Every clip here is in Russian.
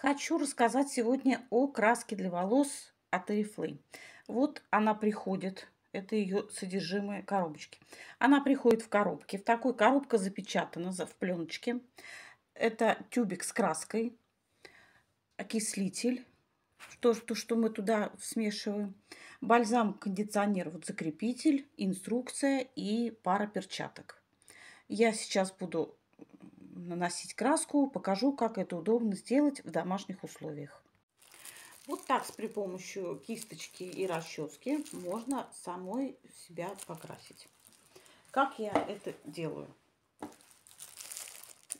Хочу рассказать сегодня о краске для волос от Oriflame. Вот она приходит, это ее содержимое коробочки. Она приходит в коробке. В такой коробка запечатана в пленочке. Это тюбик с краской, окислитель, то, что, что мы туда смешиваем, бальзам, кондиционер, вот закрепитель, инструкция и пара перчаток. Я сейчас буду наносить краску, покажу, как это удобно сделать в домашних условиях. Вот так с при помощью кисточки и расчески можно самой себя покрасить. Как я это делаю?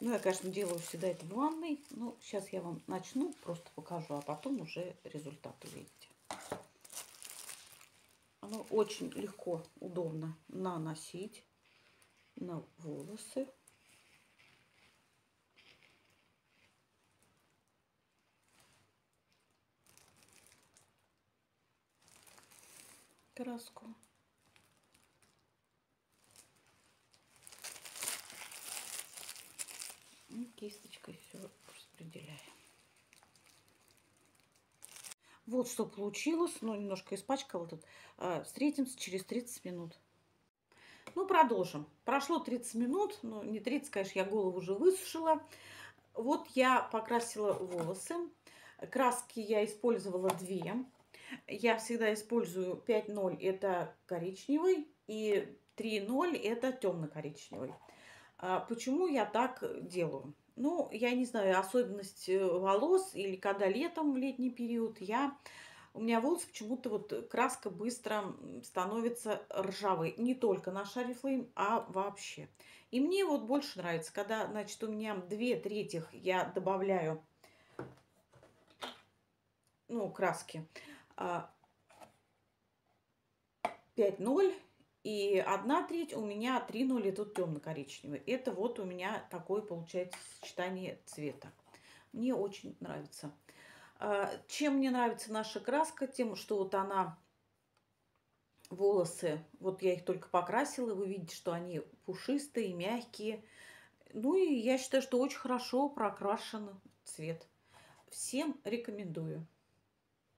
Ну, я, конечно, делаю всегда это в ванной. Но сейчас я вам начну, просто покажу, а потом уже результат увидите. Оно очень легко, удобно наносить на волосы. Краску. И кисточкой все распределяем. Вот что получилось. Ну, немножко испачкала тут. Встретимся через 30 минут. Ну, продолжим. Прошло 30 минут. Ну, не 30, конечно, я голову уже высушила. Вот я покрасила волосы. Краски я использовала две. Я всегда использую 5.0 это коричневый и 3.0 это темно-коричневый. А почему я так делаю? Ну, я не знаю, особенность э, волос или когда летом в летний период я у меня волосы почему-то вот краска быстро становится ржавой. Не только на Шарифлейм, а вообще. И мне вот больше нравится, когда, значит, у меня две третьих я добавляю, ну, краски. 5,0 и 1 треть у меня 3,0 и тут темно-коричневый. Это вот у меня такое получается сочетание цвета. Мне очень нравится. А, чем мне нравится наша краска? Тем, что вот она, волосы, вот я их только покрасила, вы видите, что они пушистые, мягкие. Ну и я считаю, что очень хорошо прокрашен цвет. Всем рекомендую.